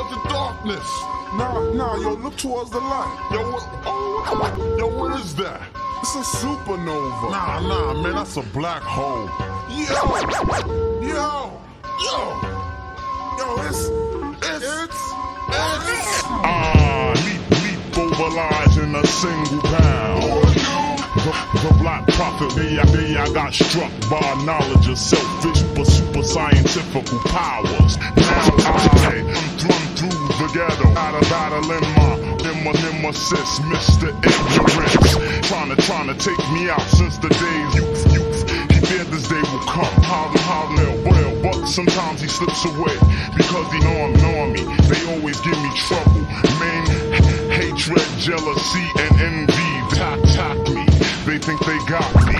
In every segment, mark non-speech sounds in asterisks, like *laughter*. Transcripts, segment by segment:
towards the darkness. Nah, nah, yo, look towards the light. Yo, what, oh, yo, what is that? It's a supernova. Nah, nah, man, that's a black hole. Yo, yo, yo, yo, it's, it's, it's, it's. Ah, leap, leap over lies in a single pound. The, the black prophet, me, I, me, I got struck by knowledge of selfish but super scientific powers. Through the ghetto, battle, battling my nema, nemesis, Mr. Ignorance. Trying to, trying to take me out since the days youth, youth. He feared this day will come. How, how, well, but sometimes he slips away because he know I'm, know me. They always give me trouble. Main hatred, jealousy, and envy. Tack me. They think they got me.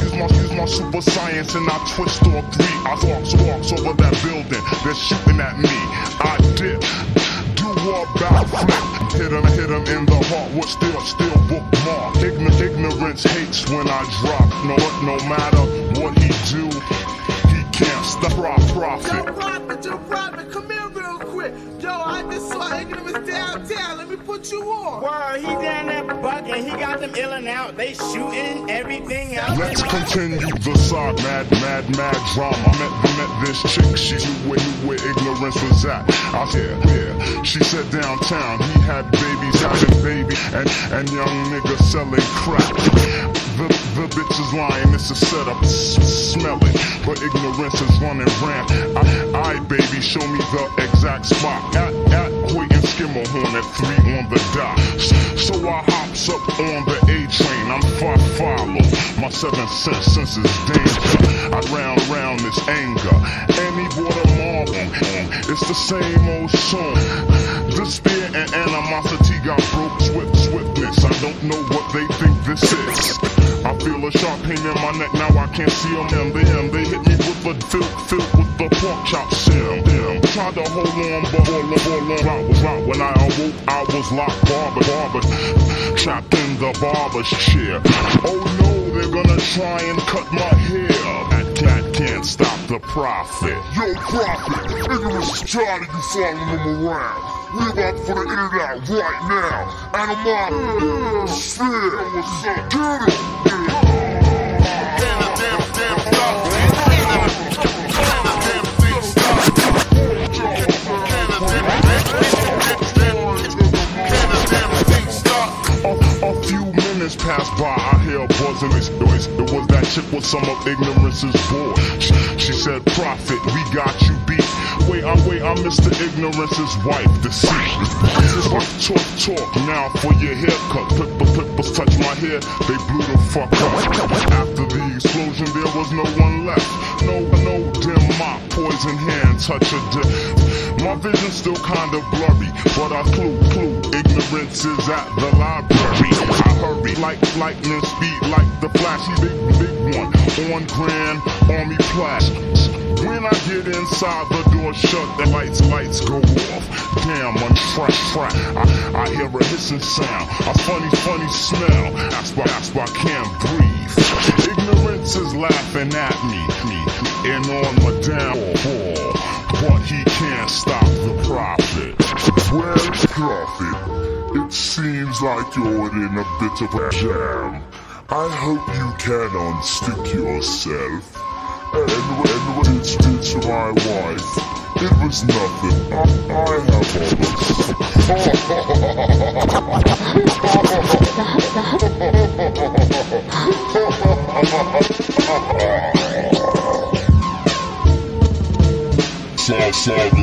Use my, use my super science and I twist all three. I walks, walks over that building. They're shooting at me. I dip. Do a backflip. Hit him, hit him in the heart. What still, still bookmark. Ign- ignorance hates when I drop. No, no matter what he do, he can't stop. Profit. Yo, Prophet, yo, Prophet, come here real quick. Yo, I just saw Ignorance downtown. Let me put you on. Well, he down there bugging. Got them illing out. They shooting everything out. Let's continue the saga. Mad, mad, mad drama. Met, met this chick. She knew where, knew where ignorance was at. I said, yeah. She said downtown he had babies, having baby, and and young niggas selling crack. The, the bitch is lying. It's a setup. Smell it, but ignorance is running ramp. I, I, baby, show me the exact spot. At, at Hoyt and Schermerhorn at three on the dot. So I hops up on the A train. I'm far follow. My seven sense senses danger. I round round this anger. And he a marble. It's the same old song. Despair and animosity got broke swift swiftness. I don't know what they think this is. I feel a sharp pain in my neck. Now I can't see them. Them, they hit me with a filled, filled tried to hold on, but all of all of rock was rock. When I awoke, I was locked, barber, barber, trapped in the barber's chair. Oh no, they're gonna try and cut my hair. That cat can't stop the prophet. Yo, Prophet, ignorance is tired of you following them around. We about for the internet right now. Animal, sphere, what's up? Get A, minutes passed by, I hear a buzz in this noise. It was that chick with some of ignorance's boy. She, she said, Prophet, we got you beat. Wait, I wait, I'm Mr. Ignorance's wife, deceased. Talk, talk, talk, now for your haircut. Clipper, clippers touch my hair, they blew the fuck up. After the explosion, there was no one left. No, no dim mop, poison hand, touch a dip. My vision's still kinda blurry, but I clue, clue. Ignorance is at the library. Hurry like lightning speed, like the flashy big, big one. On Grand Army Plaza. When I get inside, the door shut, the lights, lights go off. Damn, I'm track. I, I hear a hissing sound, a funny, funny smell. That's why, that's why I can't breathe. Ignorance is laughing at me, me, and on my downfall. Like you're in a bit of a jam. I hope you can unstick yourself. And when it's to my wife, it was nothing. I, I have. *laughs* *laughs* Saga continues.